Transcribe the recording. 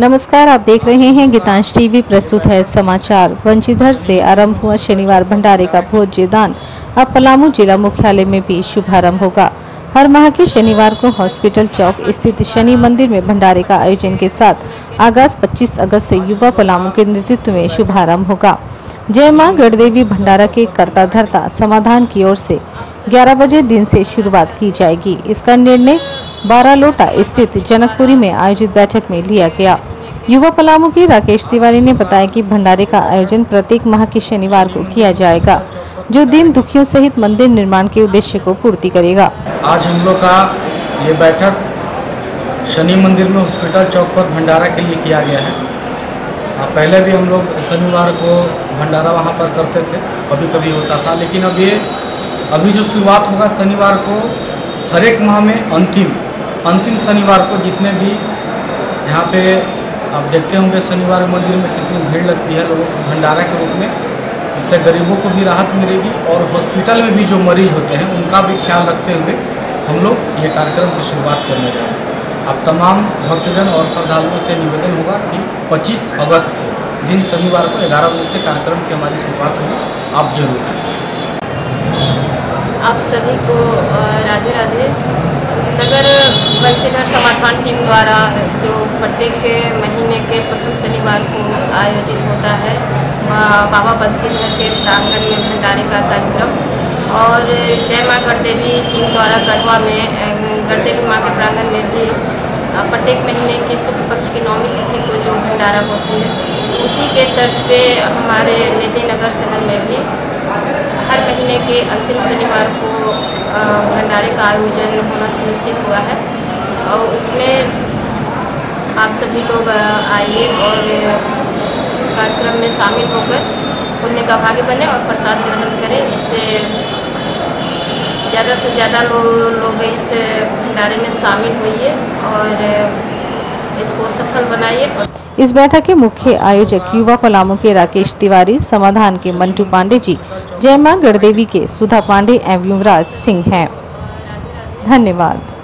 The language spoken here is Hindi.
नमस्कार, आप देख रहे हैं गीतांश टीवी, प्रस्तुत है समाचार। वंशीधर से आरंभ हुआ शनिवार भंडारे का भोज्य दान। अब पलामू जिला मुख्यालय में भी शुभारंभ होगा। हर माह के शनिवार को हॉस्पिटल चौक स्थित शनि मंदिर में भंडारे का आयोजन के साथ आगाज़ 25 अगस्त से युवा पलामू के नेतृत्व में शुभारंभ होगा। जय माँ गढ़देवी भंडारा के करता धरता समाधान की ओर से 11 बजे दिन से शुरुआत की जाएगी। इसका निर्णय बारालोटा स्थित जनकपुरी में आयोजित बैठक में लिया गया। युवा पलामू के राकेश तिवारी ने बताया कि भंडारे का आयोजन प्रत्येक माह के शनिवार को किया जाएगा, जो दिन दुखियों सहित मंदिर निर्माण के उद्देश्य को पूर्ति करेगा। आज हम लोग का ये बैठक शनि मंदिर में हॉस्पिटल चौक पर भंडारा के लिए किया गया है। पहले भी हम लोग शनिवार को भंडारा वहाँ पर करते थे कभी कभी होता था, लेकिन अब ये, अभी जो शुरुआत होगा शनिवार को, हर एक माह में अंतिम। अंतिम शनिवार को जितने भी यहाँ पे आप देखते होंगे शनिवार मंदिर में कितनी भीड़ लगती है लोगों को, भंडारा के रूप में। इससे गरीबों को भी राहत मिलेगी और हॉस्पिटल में भी जो मरीज़ होते हैं, उनका भी ख्याल रखते हुए हम लोग ये कार्यक्रम की शुरुआत करने जा रहे हैं। अब तमाम भक्तजन और श्रद्धालुओं से निवेदन होगा कि 25 अगस्त को दिन शनिवार को 11 बजे से कार्यक्रम की हमारी शुरुआत होगी। आप ज़रूर। आप सभी को राधे राधे नगर बंसीधर समाधान टीम द्वारा जो प्रत्येक महीने के प्रथम शनिवार को आयोजित होता है बाबा बंसीधर के प्रांगण में भंडारे का कार्यक्रम और जय माँ गढ़देवी टीम द्वारा गढ़वा में गढ़देवी माँ के प्रांगण में भी प्रत्येक महीने की शुक्ल पक्ष की नौमी तिथि को जो भंडारा होती है, उसी के तर्ज पे हमारे मेदिनीनगर शहर में भी हर महीने के अंतिम शनिवार को भंडारे का आयोजन होना सुनिश्चित हुआ है। और उसमें आप सभी लोग आइए और इस कार्यक्रम में शामिल होकर पुण्य का भाग्य बने और प्रसाद ग्रहण करें। इससे ज़्यादा से ज़्यादा लो, लोग इस भंडारे में शामिल होइए और इसको सफल बनाइए। इस बैठक के मुख्य आयोजक युवा पलामू के राकेश तिवारी, समाधान के मंटू पांडे जी जय माँ गढ़देवी के सुधा पांडे एवं युवराज सिंह हैं। धन्यवाद।